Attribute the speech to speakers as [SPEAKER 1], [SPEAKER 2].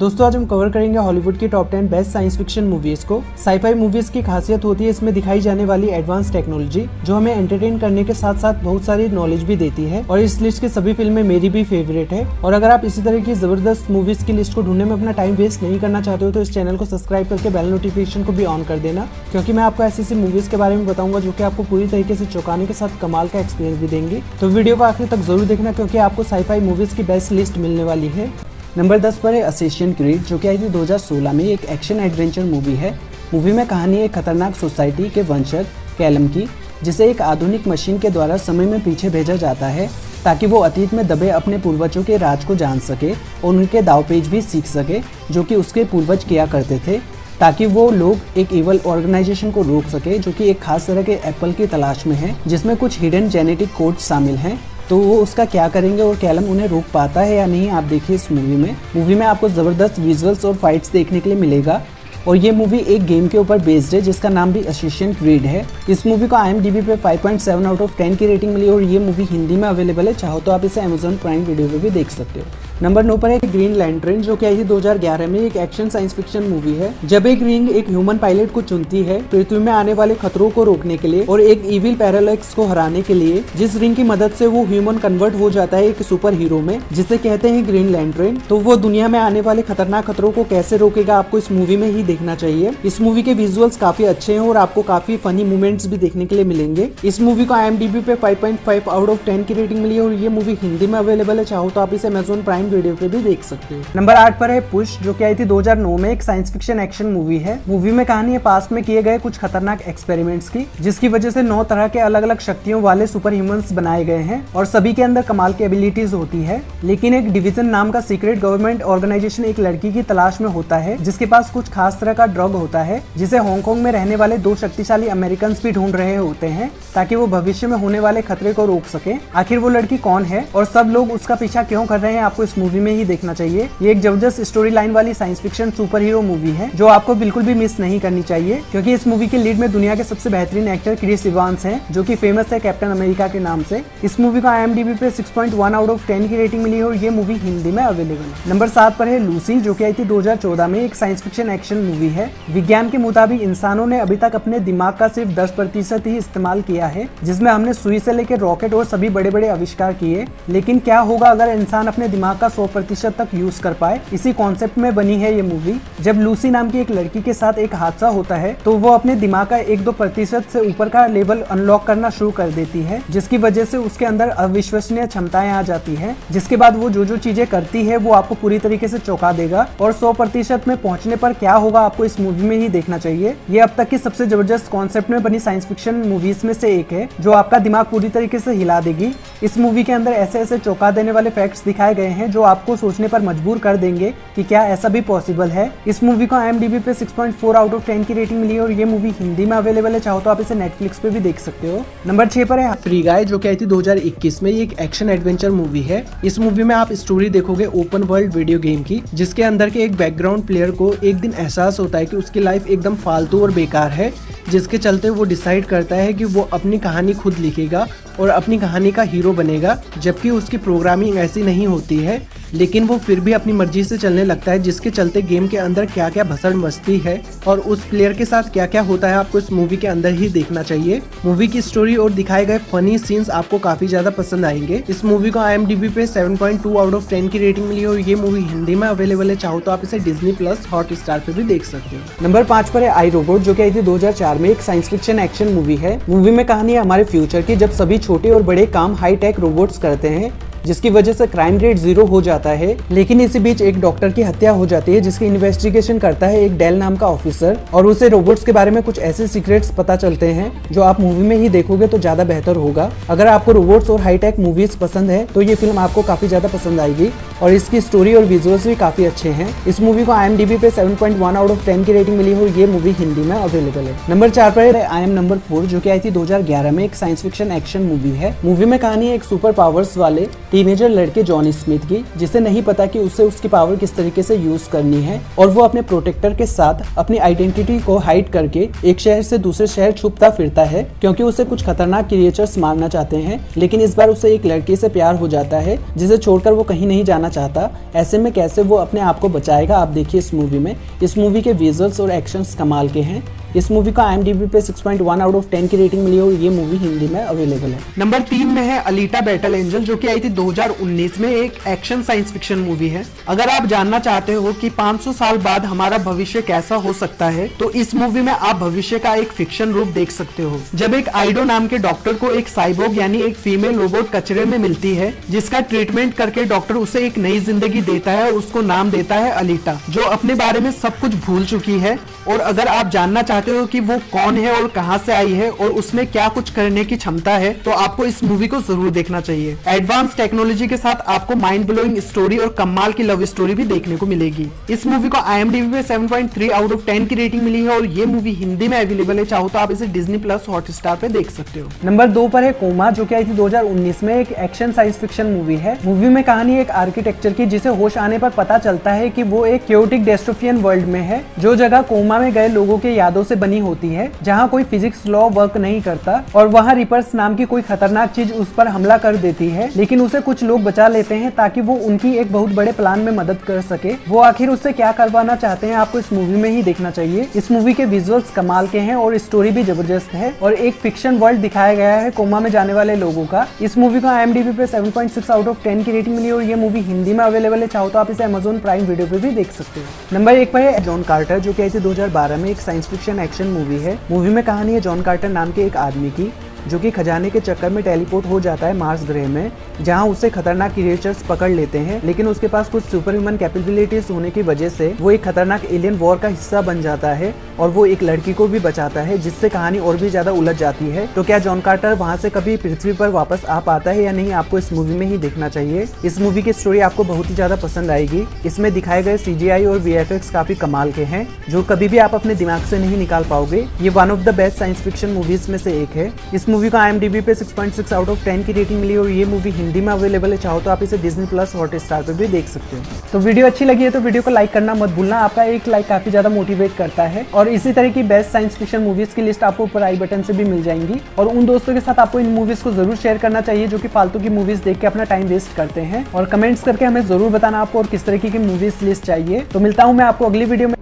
[SPEAKER 1] दोस्तों, आज हम कवर करेंगे हॉलीवुड की top ten best science fiction movies को। साईफाई मूवीज़ की खासियत होती है इसमें दिखाई जाने वाली एडवांस टेक्नोलॉजी जो हमें एंटरटेन करने के साथ साथ बहुत सारी नॉलेज भी देती है। और इस लिस्ट की सभी फ़िल्में मेरी भी फेवरेट है। और अगर आप इसी तरह की ज़बरदस्त मूवीज़ की लिस्ट को ढूँढने में अपना टाइम वेस्ट नहीं करना चाहते हो तो इस चैनल को सब्सक्राइब करके बेल नोटिफिकेशन को भी ऑन कर देना। क्योंकि मैं आपको ऐसी ऐसी मूवीज़ के बारे में बताऊँगा जो कि आपको पूरी तरीके से चौंकाने के साथ कमाल का एक्सपीरियंस भी देंगे। तो वीडियो को आखिर तक ज़रूर देखना, क्योंकि आपको साईफाई मूवीज़ की बेस्ट लिस्ट मिलने वाली है। नंबर 10 पर है असेशियन क्रीड जो कि आई थी 2016 में। एक एक्शन एडवेंचर मूवी है। मूवी में कहानी एक खतरनाक सोसाइटी के वंशज कैलम की, जिसे एक आधुनिक मशीन के द्वारा समय में पीछे भेजा जाता है, ताकि वो अतीत में दबे अपने पूर्वजों के राज को जान सके और उनके दावपेज भी सीख सके, जो कि उसके पूर्वज किया करते थे, ताकि वो लोग एक इवल ऑर्गेनाइजेशन को रोक सके, जो कि एक खास तरह के एप्पल की तलाश में है, जिसमें कुछ हिडन जेनेटिक कोड शामिल हैं। तो वो उसका क्या करेंगे और कैलम उन्हें रोक पाता है या नहीं, आप देखिए इस मूवी में। मूवी में आपको ज़बरदस्त विजुअल्स और फाइट्स देखने के लिए मिलेगा। और ये मूवी एक गेम के ऊपर बेस्ड है, जिसका नाम भी असिशियन क्रीड है। इस मूवी को आई पे 5.7 आउट ऑफ़ 10 की रेटिंग मिली और ये मूवी हिंदी में अवेलेबल है। चाहो तो आप इसे अमेजन प्राइम वीडियो पे भी देख सकते हो। नंबर नौ पर है ग्रीन लैंड्रेन जो कि आई थी 2011 में, एक एक्शन साइंस फिक्शन मूवी है। जब एक रिंग एक ह्यूमन पायलट को चुनती है, पृथ्वी में आने वाले खतरों को रोकने के लिए और एक इविल पैरालेक्स को हराने के लिए, जिस रिंग की मदद से वो ह्यूमन कन्वर्ट हो जाता है एक सुपर हीरो में, जिसे कहते हैं ग्रीन लैंड्रेन तो वो दुनिया में आने वाले खतरनाक खतरों को कैसे रोकेगा, आपको इस मूवी में ही देखना चाहिए। इस मूवी के विजुअल्स काफ़ी अच्छे हैं और आपको काफ़ी फनी मूवमेंट्स भी देखने के लिए मिलेंगे। इस मूवी को आई पे 5.5 आउट ऑफ़ 10 की रेटिंग मिली है और ये मूवी हिंदी में अवेलेबल है। चाहो तो आप इसे अमेजोन प्राइम वीडियो पे भी देख सकते हो। नंबर आठ पर है पुश, जो की आई थी 2009 में एक साइंस फिक्शन एक्शन मूवी है। मूवी में कहानी है पास्ट में किए गए कुछ खतरनाक एक्सपेरिमेंट्स की, जिसकी वजह से नौ तरह के अलग अलग शक्तियों वाले सुपर ह्यूमंस बनाए गए हैं और सभी के अंदर कमाल की एबिलिटीज होती है। लेकिन एक डिविजन नाम का सीक्रेट गवर्नमेंट ऑर्गेनाइजेशन एक लड़की की तलाश में होता है, जिसके पास कुछ खास तरह का ड्रग होता है, जिसे हांगकांग में रहने वाले दो शक्तिशाली अमेरिकन भी ढूंढ रहे होते हैं, ताकि वो भविष्य में होने वाले खतरे को रोक सके। आखिर वो लड़की कौन है और सब लोग उसका पीछा क्यों कर रहे हैं, आपको इस मूवी में ही देखना चाहिए। ये एक ज़बरदस्त स्टोरी लाइन वाली science fiction super hero movie है, जो आपको बिल्कुल भी मिस नहीं करनी चाहिए, क्योंकि इस मूवी के लीड में दुनिया के सबसे बेहतरीन एक्टर क्रिस इवांस हैं, जो कि फ़ेमस है कैप्टन अमेरिका के नाम से। इस मूवी को आई पे 6.1 आउट ऑफ़ 10 की रेटिंग मिली है और ये मूवी हिंदी में अवेलेबल है। नंबर सात पर है लूसी जो की आई थी 2014 में एक साइंस फिक्शन एक्शन मूवी है। विज्ञान के मुताबिक इंसानों ने अभी तक अपने दिमाग का सिर्फ़ दस प्रतिशत ही इस्तेमाल किया है, जिसमें हमने सुई से लेकर रॉकेट और सभी बड़े बड़े आविष्कार किए। लेकिन क्या होगा अगर इंसान अपने दिमाग का सौ प्रतिशत तक यूज़ कर पाए। इसी कॉन्सेप्ट में बनी है ये मूवी जब लूसी नाम की एक लड़की के साथ एक हादसा होता है तो वो अपने दिमाग का एक दो प्रतिशत से ऊपर का लेवल अनलॉक करना शुरू कर देती है, जिसकी वजह से उसके अंदर अविश्वसनीय क्षमताएँ आ जाती है। जिसके बाद वो जो जो चीज़ें करती है, वो आपको पूरी तरीके से चौंका देगा और सौ प्रतिशत में पहुँचने पर क्या होगा, आपको इस मूवी में ही देखना चाहिए। ये अब तक की सबसे ज़बरदस्त कॉन्सेप्ट में बनी साइंस फिक्शन मूवीज़ में से एक है, जो आपका दिमाग पूरी तरीके से हिला देगी। इस मूवी के अंदर ऐसे ऐसे चौंका देने वाले फैक्ट्स दिखाए गए हैं, जो आपको सोचने पर मजबूर कर देंगे कि क्या ऐसा भी पॉसिबल है। इस मूवी को आई पे 6.4 आउट ऑफ़ 10 की रेटिंग मिली है और ये मूवी हिंदी में अवेलेबल है। चाहो तो आप इसे नेटफ्लिक्स पे भी देख सकते हो। नंबर छह पर है फ्री गाय जो की आई थी 2021 में। ये एक एक्शन एडवेंचर मूवी है। इस मूवी में आप स्टोरी देखोगे ओपन वर्ल्ड वीडियो गेम की, जिसके अंदर के एक बैकग्राउंड प्लेयर को एक दिन एहसास होता है की उसकी लाइफ एकदम फालतू और बेकार है, जिसके चलते वो डिसाइड करता है कि वो अपनी कहानी खुद लिखेगा और अपनी कहानी का हीरो बनेगा जबकि उसकी प्रोग्रामिंग ऐसी नहीं होती है। लेकिन वो फिर भी अपनी मर्ज़ी से चलने लगता है, जिसके चलते गेम के अंदर क्या क्या भसड़ मस्ती है और उस प्लेयर के साथ क्या क्या होता है, आपको इस मूवी के अंदर ही देखना चाहिए। मूवी की स्टोरी और दिखाए गए फनी सीन्स आपको काफ़ी ज़्यादा पसंद आएँगे। इस मूवी को आईएमडीबी पे 7.2 आउट ऑफ़ 10 की रेटिंग मिली और ये मूवी हिंदी में अवेलेबल है, चाहो तो आप इसे डिजनी प्लस हॉट स्टार पे भी देख सकते हो। नंबर पाँच पर है आई रोबोट जो की आई थी दो में एक साइंस फिक्शन एक्शन मूवी है। मूवी में कहानी है हमारे फ्यूचर की, जब सभी छोटे और बड़े काम हाई टेक रोबोट्स करते हैं। जिसकी वजह से क्राइम रेट ज़ीरो हो जाता है, लेकिन इसी बीच एक डॉक्टर की हत्या हो जाती है, जिसकी इन्वेस्टिगेशन करता है एक डेल नाम का ऑफिसर और उसे रोबोट्स के बारे में कुछ ऐसे सीक्रेट्स पता चलते हैं, जो आप मूवी में ही देखोगे तो ज़्यादा बेहतर होगा। अगर आपको रोबोट्स और हाईटेक मूवीज़ पसंद है तो ये फ़िल्म आपको काफ़ी ज़्यादा पसंद आएगी, और इसकी स्टोरी और विजुअल्स भी काफ़ी अच्छे हैं। इस मूवी को आई पे 7.1 आउट ऑफ़ 10 की रेटिंग मिली है, और ये मूवी हिंदी में अवेलेबल है। नंबर चार पर आई एम नंबर फोर जो की आई थी 2011 में एक साइंस फिक्शन एक्शन मूवी है। मूवी में कहानी एक सुपर पावर्स वाले टीनेजर लड़के जॉनी स्मिथ की, जिसे नहीं पता कि उसे उसकी पावर किस तरीके से यूज़ करनी है, और वो अपने प्रोटेक्टर के साथ अपनी आइडेंटिटी को हाइड करके एक शहर से दूसरे शहर छुपता फिरता है, क्योंकि उसे कुछ खतरनाक क्रिएचर्स मारना चाहते हैं, लेकिन इस बार उसे एक लड़की से प्यार हो जाता है, जिसे छोड़कर वो कहीं नहीं जाना चाहता। ऐसे में कैसे वो अपने आप को बचाएगा, आप देखिए इस मूवी में। इस मूवी के विजुअल्स और एक्शन कमाल के हैं। इस मूवी का आई पे 6.1 आउट ऑफ़ 10 की रेटिंग मिली और ये मूवी हिंदी में अवेलेबल है। नंबर तीन में है अलीटा बैटल एंजल जो कि आई थी 2019 में, एक एक्शन साइंस फिक्शन मूवी है। अगर आप जानना चाहते हो कि 500 साल बाद हमारा भविष्य कैसा हो सकता है तो इस मूवी में आप भविष्य का एक फिक्शन रूप देख सकते हो। जब एक आइडो नाम के डॉक्टर को एक साइबोग यानी एक फीमेल रोबोट कचरे में मिलती है, जिसका ट्रीटमेंट करके डॉक्टर उसे एक नई ज़िंदगी देता है और उसको नाम देता है अलीटा जो अपने बारे में सब कुछ भूल चुकी है। और अगर आप जानना चाहते चाहते हो कि वो कौन है और कहाँ से आई है और उसमें क्या कुछ करने की क्षमता है तो आपको इस मूवी को ज़रूर देखना चाहिए। एडवांस टेक्नोलॉजी के साथ आपको माइंड ब्लोइंग स्टोरी और कमाल की लव स्टोरी भी देखने को मिलेगी। इस मूवी को आई पे सेवन आउट ऑफ़ टेन की रेटिंग मिली है और ये मूवी हिंदी में अवेलेबल है, चाहो तो आप इसे डिजनी प्लस हॉट स्टार पे देख सकते हो। नंबर दो पर है कोमा, जो की आई थी दो हज़ार उन्नीस में एक एक्शन साइंस फिक्शन मूवी है। मूवी में कहानी एक आर्किटेक्चर की, जिसे होश आने पर पता चलता है कि वो एक क्योटिक डेस्ट्रोफियन वर्ल्ड में है। जो जगह कोमा में गए लोगों के यादों से बनी होती है, जहाँ कोई फिजिक्स लॉ वर्क नहीं करता और वहाँ रिपर्स नाम की कोई खतरनाक चीज़ उस पर हमला कर देती है, लेकिन उसे कुछ लोग बचा लेते हैं ताकि वो उनकी एक बहुत बड़े प्लान में मदद कर सके। वो आखिर उससे क्या करवाना चाहते हैं आपको इस मूवी में ही देखना चाहिए। इस मूवी के विजुअल्स कमाल के हैं और स्टोरी भी ज़बरदस्त है और एक फिक्शन वर्ल्ड दिखाया गया है कोमा में जाने वाले लोगों का। इस मूवी को आई पे 7.6 आउट ऑफ़ 10 की रेटिंग मिली और ये मूवी हिंदी में अवेलेबल है। चाहो तो आप इसे अमेजोन प्राइम वीडियो पे भी देख सकते हो। नंबर एक पर है जॉन कार्टर जो की आई थी 2012 में एक साइंस फिक्शन एक्शन मूवी है। मूवी में कहानी है जॉन कार्टर नाम के एक आदमी की। जो कि खजाने के चक्कर में टेलीपोर्ट हो जाता है मार्स ग्रह में, जहाँ उसे खतरनाक क्रिएचर्स पकड़ लेते हैं। लेकिन उसके पास कुछ सुपर ह्यूमन कैपेबिलिटीज होने की वजह से वो एक खतरनाक एलियन वॉर का हिस्सा बन जाता है और वो एक लड़की को भी बचाता है, जिससे कहानी और भी ज़्यादा उलझ जाती है। तो क्या जॉन कार्टर वहाँ से कभी पृथ्वी पर वापस आ पाता है या नहीं, आपको इस मूवी में ही देखना चाहिए। इस मूवी की स्टोरी आपको बहुत ही ज़्यादा पसंद आएगी। इसमें दिखाए गए सीजीआई और वीएफएक्स काफ़ी कमाल के हैं, जो कभी भी आप अपने दिमाग से नहीं निकाल पाओगे। ये one of the best science fiction movies में से एक है। इस मूवी को आई पे 6.6 आउट ऑफ़ 10 की रेटिंग मिली और ये मूवी हिंदी में अवेलेबल है। चाहो तो आप इसे डिजनी प्लस हॉट स्टार पर भी देख सकते हो। तो वीडियो अच्छी लगी है तो वीडियो को लाइक करना मत भूलना। आपका एक लाइक काफ़ी ज़्यादा मोटिवेट करता है और इसी तरह की बेस्ट साइंस फिक्शन मूवीज़ की लिस्ट आपको ऊपर आई बटन से भी मिल जाएँगी। और उन दोस्तों के साथ आपको इन मूवीज़ को ज़रूर शेयर करना चाहिए जो कि फालतू की मूवीज़ देख के अपना टाइम वेस्ट करते हैं। और कमेंट्स करके हमें ज़रूर बताना आपको और किस तरीके की मूवीज़ लिस्ट चाहिए। तो मिलता हूँ मैं आपको अगली वीडियो में।